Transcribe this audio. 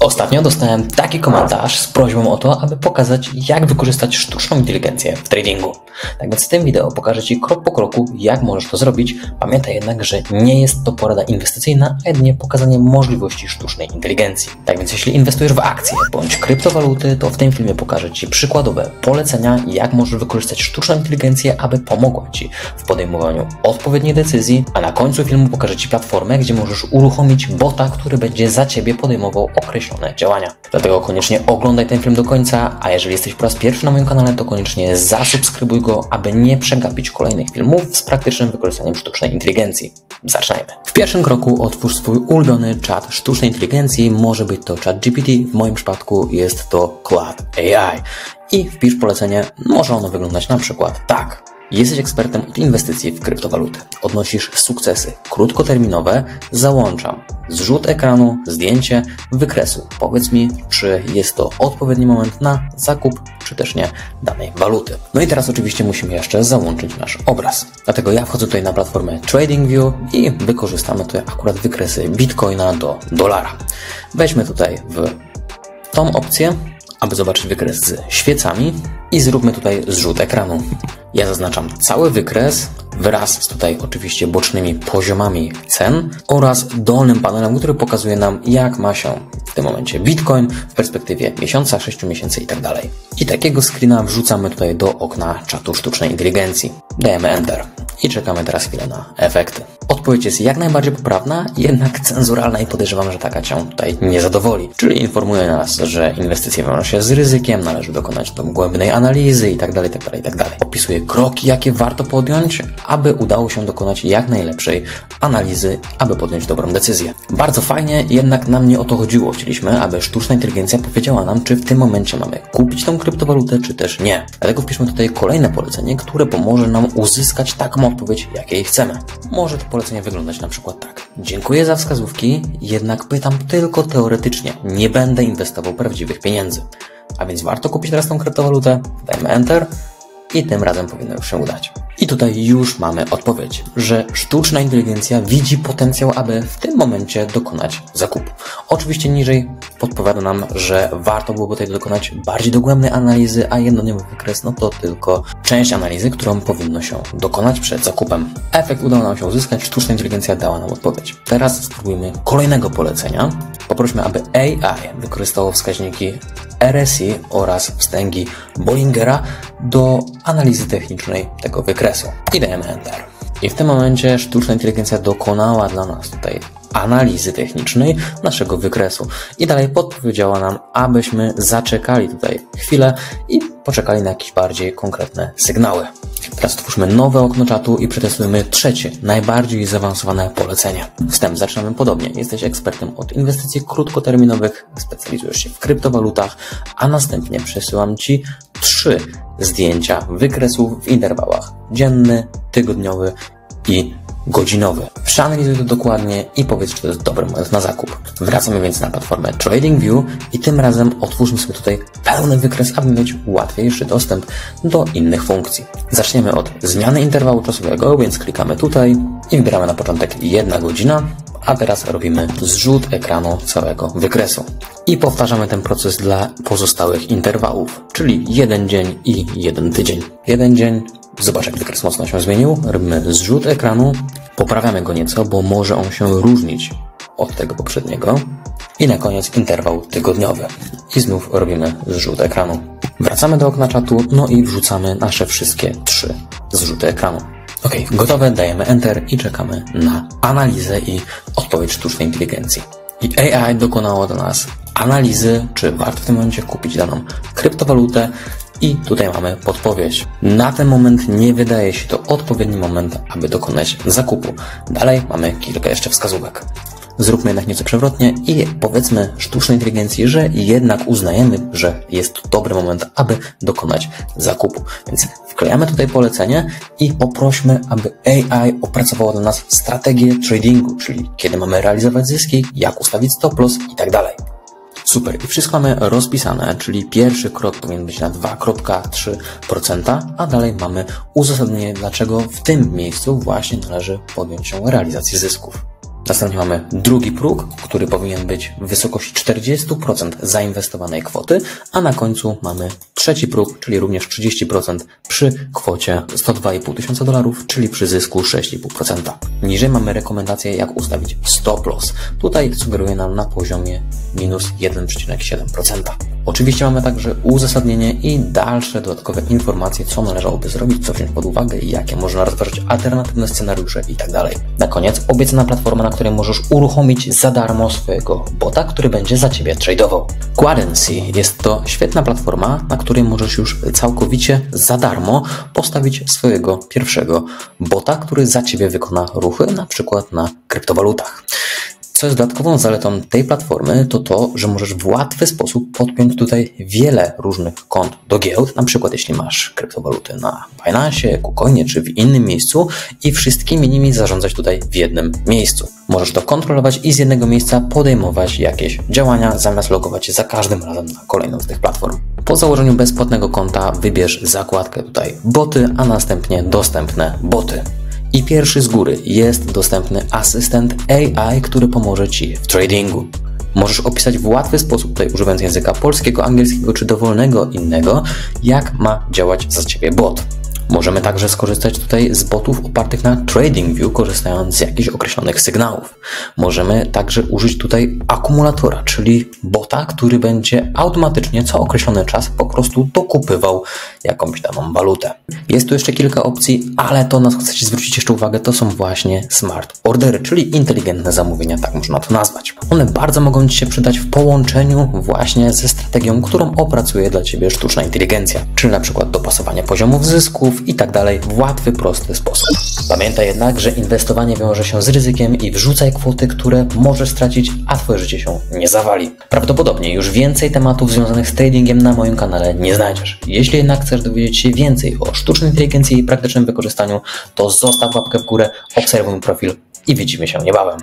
Ostatnio dostałem taki komentarz z prośbą o to, aby pokazać, jak wykorzystać sztuczną inteligencję w tradingu. Tak więc w tym wideo pokażę Ci krok po kroku, jak możesz to zrobić. Pamiętaj jednak, że nie jest to porada inwestycyjna, a jedynie pokazanie możliwości sztucznej inteligencji. Tak więc jeśli inwestujesz w akcje bądź kryptowaluty, to w tym filmie pokażę Ci przykładowe polecenia, jak możesz wykorzystać sztuczną inteligencję, aby pomogła Ci w podejmowaniu odpowiedniej decyzji, a na końcu filmu pokażę Ci platformę, gdzie możesz uruchomić bota, który będzie za Ciebie podejmował określone określone działania. Dlatego koniecznie oglądaj ten film do końca, a jeżeli jesteś po raz pierwszy na moim kanale, to koniecznie zasubskrybuj go, aby nie przegapić kolejnych filmów z praktycznym wykorzystaniem sztucznej inteligencji. Zaczynajmy. W pierwszym kroku otwórz swój ulubiony czat sztucznej inteligencji. Może być to chat GPT, w moim przypadku jest to Claude AI. I wpisz polecenie, może ono wyglądać na przykład tak. Jesteś ekspertem od inwestycji w kryptowaluty. Odnosisz sukcesy krótkoterminowe. Załączam zrzut ekranu, zdjęcie, wykresu. Powiedz mi, czy jest to odpowiedni moment na zakup, czy też nie danej waluty. No i teraz oczywiście musimy jeszcze załączyć nasz obraz. Dlatego ja wchodzę tutaj na platformę TradingView i wykorzystamy tutaj akurat wykresy Bitcoina do dolara. Weźmy tutaj w tą opcję aby zobaczyć wykres z świecami i zróbmy tutaj zrzut ekranu. Ja zaznaczam cały wykres wraz z tutaj oczywiście bocznymi poziomami cen oraz dolnym panelem, który pokazuje nam jak ma się w tym momencie Bitcoin w perspektywie miesiąca, 6 miesięcy i tak. I takiego screena wrzucamy tutaj do okna czatu sztucznej inteligencji. Dajemy Enter i czekamy teraz chwilę na efekty. Odpowiedź jest jak najbardziej poprawna, jednak cenzuralna i podejrzewam, że taka Cię tutaj nie zadowoli. Czyli informuje nas, że inwestycje wiążą się z ryzykiem, należy dokonać dogłębnej analizy itd., itd., itd. Opisuje kroki, jakie warto podjąć, aby udało się dokonać jak najlepszej analizy, aby podjąć dobrą decyzję. Bardzo fajnie, jednak nam nie o to chodziło. Chcieliśmy, aby sztuczna inteligencja powiedziała nam, czy w tym momencie mamy kupić tą kryptowalutę, czy też nie. Dlatego wpiszmy tutaj kolejne polecenie, które pomoże nam uzyskać taką odpowiedź, jakiej chcemy. Może to polecenie wyglądać na przykład tak. Dziękuję za wskazówki, jednak pytam tylko teoretycznie. Nie będę inwestował prawdziwych pieniędzy. A więc warto kupić teraz tą kryptowalutę? Dajmy Enter i tym razem powinno już się udać. I tutaj już mamy odpowiedź, że sztuczna inteligencja widzi potencjał, aby w tym momencie dokonać zakupu. Oczywiście niżej podpowiada nam, że warto byłoby tutaj dokonać bardziej dogłębnej analizy, a jednodniowy wykres no to tylko część analizy, którą powinno się dokonać przed zakupem. Efekt udało nam się uzyskać, sztuczna inteligencja dała nam odpowiedź. Teraz spróbujmy kolejnego polecenia. Poprośmy, aby AI wykorzystało wskaźniki RSI oraz wstęgi Bollingera do analizy technicznej tego wykresu. I dajemy Enter. I w tym momencie sztuczna inteligencja dokonała dla nas tutaj analizy technicznej naszego wykresu. I dalej podpowiedziała nam, abyśmy zaczekali tutaj chwilę i poczekali na jakieś bardziej konkretne sygnały. Teraz stwórzmy nowe okno czatu i przetestujmy trzecie, najbardziej zaawansowane polecenie. Wstęp zaczynamy podobnie. Jesteś ekspertem od inwestycji krótkoterminowych, specjalizujesz się w kryptowalutach, a następnie przesyłam Ci trzy zdjęcia wykresów w interwałach dzienny, tygodniowy i godzinowy. Przeanalizuj to dokładnie i powiedz, czy to jest dobry moment na zakup. Wracamy więc na platformę TradingView i tym razem otwórzmy sobie tutaj pełny wykres, aby mieć łatwiejszy dostęp do innych funkcji. Zaczniemy od zmiany interwału czasowego, więc klikamy tutaj i wybieramy na początek jedna godzina, a teraz robimy zrzut ekranu całego wykresu. I powtarzamy ten proces dla pozostałych interwałów, czyli jeden dzień i jeden tydzień. Jeden dzień, Zobacz, jak wykres mocno się zmienił. Robimy zrzut ekranu, poprawiamy go nieco, bo może on się różnić od tego poprzedniego. I na koniec interwał tygodniowy. I znów robimy zrzut ekranu. Wracamy do okna czatu, no i wrzucamy nasze wszystkie trzy zrzuty ekranu. Ok, gotowe, dajemy Enter i czekamy na analizę i odpowiedź sztucznej inteligencji. I AI dokonało do nas analizy, czy warto w tym momencie kupić daną kryptowalutę, i tutaj mamy podpowiedź. Na ten moment nie wydaje się to odpowiedni moment, aby dokonać zakupu. Dalej mamy kilka jeszcze wskazówek. Zróbmy jednak nieco przewrotnie i powiedzmy sztucznej inteligencji, że jednak uznajemy, że jest to dobry moment, aby dokonać zakupu. Więc wklejamy tutaj polecenie i poprośmy, aby AI opracowało dla nas strategię tradingu, czyli kiedy mamy realizować zyski, jak ustawić stop loss i tak dalej. Super. I wszystko mamy rozpisane, czyli pierwszy krok powinien być na 2,3%, a dalej mamy uzasadnienie, dlaczego w tym miejscu właśnie należy podjąć się realizacji zysków. Następnie mamy drugi próg, który powinien być w wysokości 40% zainwestowanej kwoty, a na końcu mamy trzeci próg, czyli również 30% przy kwocie 102,5 tysiąca dolarów, czyli przy zysku 6,5%. Niżej mamy rekomendację, jak ustawić stop loss. Tutaj sugeruje nam na poziomie minus 1,7%. Oczywiście mamy także uzasadnienie i dalsze dodatkowe informacje, co należałoby zrobić, co wziąć pod uwagę jakie można rozważyć alternatywne scenariusze itd. Tak na koniec obiecana platforma, na której możesz uruchomić za darmo swojego bota, który będzie za Ciebie tradeował. Quadency jest to świetna platforma, na której możesz już całkowicie za darmo postawić swojego pierwszego bota, który za Ciebie wykona ruchy, na przykład na kryptowalutach. Co jest dodatkową zaletą tej platformy, to to, że możesz w łatwy sposób podpiąć tutaj wiele różnych kont do giełd, na przykład jeśli masz kryptowaluty na Binance, KuCoinie czy w innym miejscu i wszystkimi nimi zarządzać tutaj w jednym miejscu. Możesz to kontrolować i z jednego miejsca podejmować jakieś działania, zamiast logować się za każdym razem na kolejną z tych platform. Po założeniu bezpłatnego konta wybierz zakładkę tutaj boty, a następnie dostępne boty. I pierwszy z góry jest dostępny asystent AI, który pomoże Ci w tradingu. Możesz opisać w łatwy sposób, tutaj używając języka polskiego, angielskiego czy dowolnego innego, jak ma działać za Ciebie bot. Możemy także skorzystać tutaj z botów opartych na TradingView, korzystając z jakichś określonych sygnałów. Możemy także użyć tutaj akumulatora, czyli bota, który będzie automatycznie co określony czas po prostu dokupywał jakąś daną walutę. Jest tu jeszcze kilka opcji, ale to na co chcecie zwrócić jeszcze uwagę, to są właśnie smart ordery, czyli inteligentne zamówienia, tak można to nazwać. One bardzo mogą Ci się przydać w połączeniu właśnie ze strategią, którą opracuje dla Ciebie sztuczna inteligencja, czyli na przykład dopasowanie poziomów zysków, i tak dalej w łatwy, prosty sposób. Pamiętaj jednak, że inwestowanie wiąże się z ryzykiem i wrzucaj kwoty, które możesz stracić, a Twoje życie się nie zawali. Prawdopodobnie już więcej tematów związanych z tradingiem na moim kanale nie znajdziesz. Jeśli jednak chcesz dowiedzieć się więcej o sztucznej inteligencji i praktycznym wykorzystaniu, to zostaw łapkę w górę, obserwuj mój profil i widzimy się niebawem.